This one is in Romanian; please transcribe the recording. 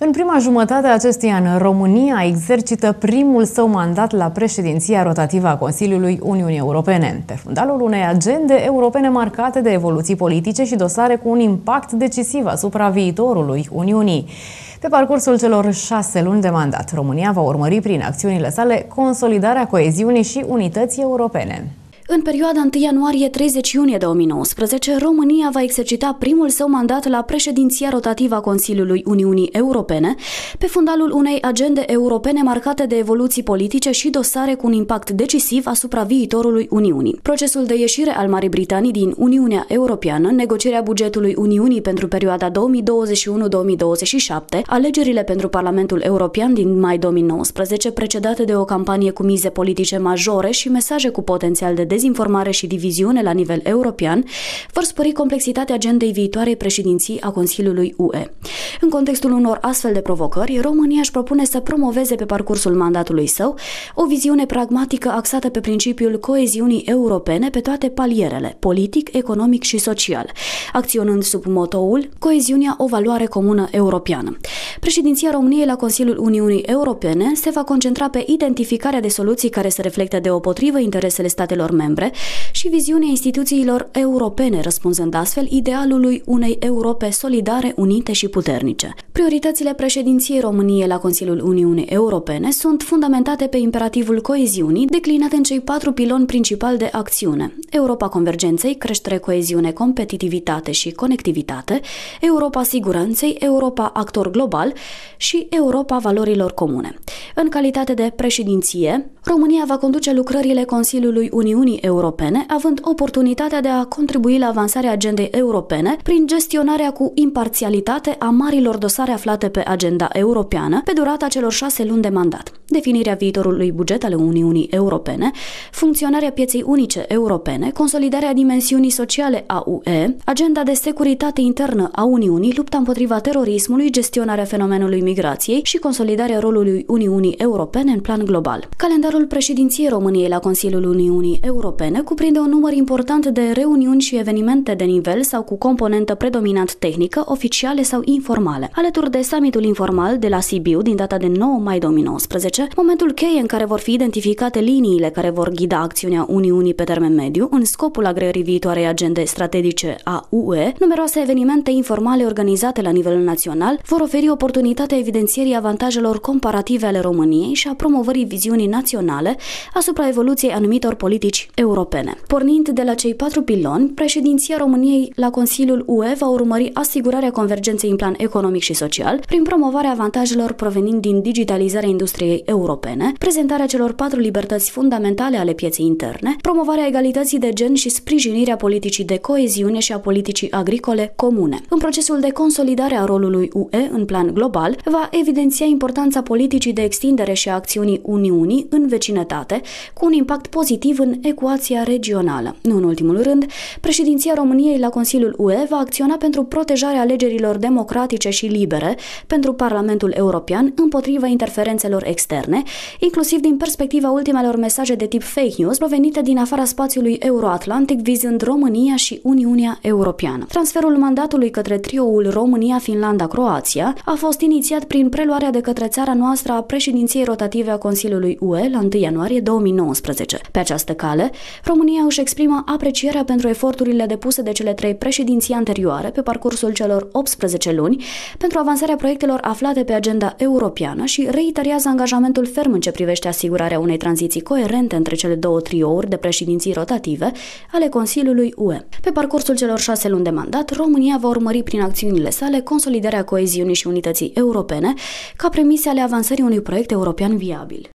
În prima jumătate a acestui an, România exercită primul său mandat la președinția rotativă a Consiliului Uniunii Europene, pe fundalul unei agende europene marcate de evoluții politice și dosare cu un impact decisiv asupra viitorului Uniunii. Pe parcursul celor șase luni de mandat, România va urmări prin acțiunile sale consolidarea coeziunii și unității europene. În perioada 1 ianuarie-30 iunie 2019, România va exercita primul său mandat la președinția rotativă a Consiliului Uniunii Europene, pe fundalul unei agende europene marcate de evoluții politice și dosare cu un impact decisiv asupra viitorului Uniunii. Procesul de ieșire al Marii Britanii din Uniunea Europeană, negocierea bugetului Uniunii pentru perioada 2021-2027, alegerile pentru Parlamentul European din mai 2019, precedate de o campanie cu mize politice majore și mesaje cu potențial de dezinformare și diviziune la nivel european vor spări complexitatea agendei viitoarei președinții a Consiliului UE. În contextul unor astfel de provocări, România își propune să promoveze pe parcursul mandatului său o viziune pragmatică axată pe principiul coeziunii europene pe toate palierele, politic, economic și social, acționând sub motoul Coeziunea o valoare comună europeană. Președinția României la Consiliul Uniunii Europene se va concentra pe identificarea de soluții care să reflecte deopotrivă interesele statelor membre și viziunea instituțiilor europene, răspunzând astfel idealului unei Europe solidare, unite și puternice. Prioritățile președinției României la Consiliul Uniunii Europene sunt fundamentate pe imperativul coeziunii, declinat în cei patru piloni principali de acțiune. Europa convergenței, creștere, coeziune, competitivitate și conectivitate, Europa siguranței, Europa actor global și Europa valorilor comune. În calitate de președinție, România va conduce lucrările Consiliului Uniunii Europene, având oportunitatea de a contribui la avansarea agendei europene prin gestionarea cu imparțialitate a marilor dosare aflate pe agenda europeană pe durata celor șase luni de mandat. Definirea viitorului buget ale Uniunii Europene, funcționarea pieței unice europene, consolidarea dimensiunii sociale a UE, agenda de securitate internă a Uniunii, lupta împotriva terorismului, gestionarea fenomenului migrației și consolidarea rolului Uniunii Europene în plan global. Calendarul Calendarul președinției României la Consiliul Uniunii Europene cuprinde un număr important de reuniuni și evenimente de nivel sau cu componentă predominant tehnică, oficiale sau informale. Alături de summitul informal de la Sibiu din data de 9 mai 2019, momentul cheie în care vor fi identificate liniile care vor ghida acțiunea Uniunii pe termen mediu în scopul agreării viitoarei agende strategice a UE, numeroase evenimente informale organizate la nivel național vor oferi oportunitatea evidențierii avantajelor comparative ale României și a promovării viziunii naționale naționale asupra evoluției anumitor politici europene. Pornind de la cei patru piloni, președinția României la Consiliul UE va urmări asigurarea convergenței în plan economic și social prin promovarea avantajelor provenind din digitalizarea industriei europene, prezentarea celor patru libertăți fundamentale ale pieței interne, promovarea egalității de gen și sprijinirea politicii de coeziune și a politicii agricole comune. În procesul de consolidare a rolului UE în plan global, va evidenția importanța politicii de extindere și a acțiunii Uniunii în vecinătate, cu un impact pozitiv în ecuația regională. Nu în ultimul rând, președinția României la Consiliul UE va acționa pentru protejarea alegerilor democratice și libere pentru Parlamentul European împotriva interferențelor externe, inclusiv din perspectiva ultimelor mesaje de tip fake news provenite din afara spațiului euroatlantic vizând România și Uniunea Europeană. Transferul mandatului către trioul România-Finlanda-Croația a fost inițiat prin preluarea de către țara noastră a președinției rotative a Consiliului UE la 1 ianuarie 2019. Pe această cale, România își exprimă aprecierea pentru eforturile depuse de cele trei președinții anterioare pe parcursul celor 18 luni pentru avansarea proiectelor aflate pe agenda europeană și reiterează angajamentul ferm în ce privește asigurarea unei tranziții coerente între cele două triouri de președinții rotative ale Consiliului UE. Pe parcursul celor șase luni de mandat, România va urmări prin acțiunile sale consolidarea coeziunii și unității europene ca premise ale avansării unui proiect european viabil.